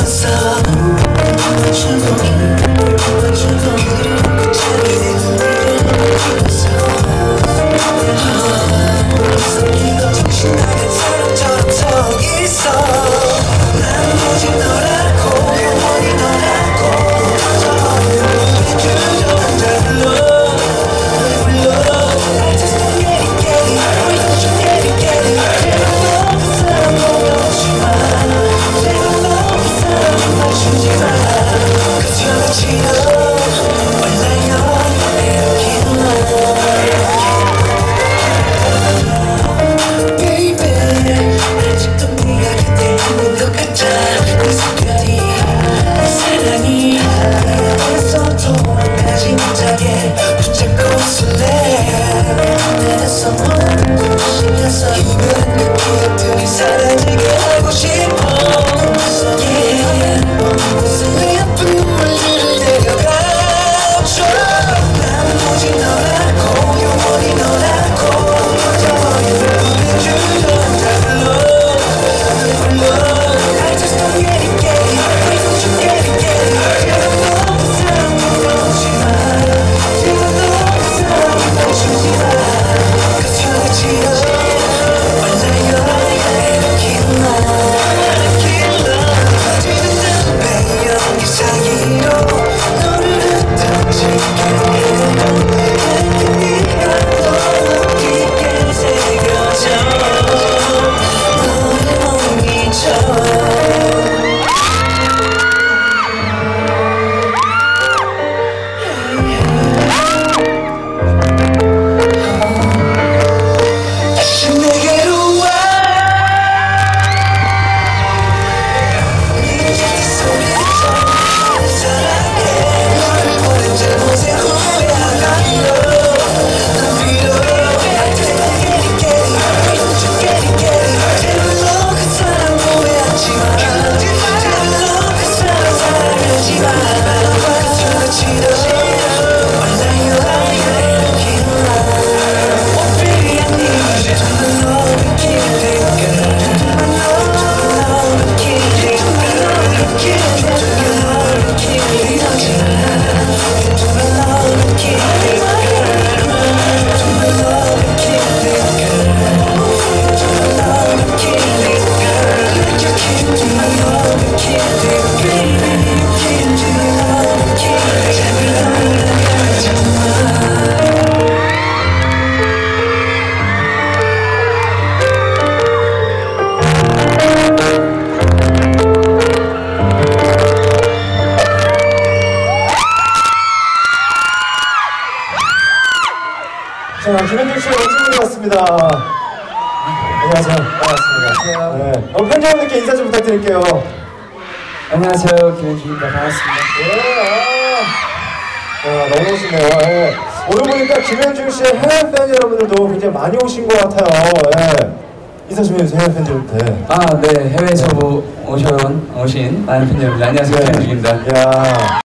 Thank you. 신경 써 힘든 느낌들이 사라지게 하고 싶어 자, 김현중 씨의 원진분이 왔습니다. 안녕하세요. 반갑습니다. 안녕하세요. 네. 어, 팬여러분들께 인사 좀 부탁드릴게요. 안녕하세요 김현중입니다 반갑습니다 예, 아. 야, 너무 멋있네요. 예. 오늘 보니까 김현중 씨의 해외 팬 여러분들도 굉장히 많이 오신 것 같아요. 예. 인사 좀 해주세요, 해외 팬들한테. 아 네 해외에서 오- 오신 오신 많은 팬 여러분 안녕하세요 김현중입니다 야.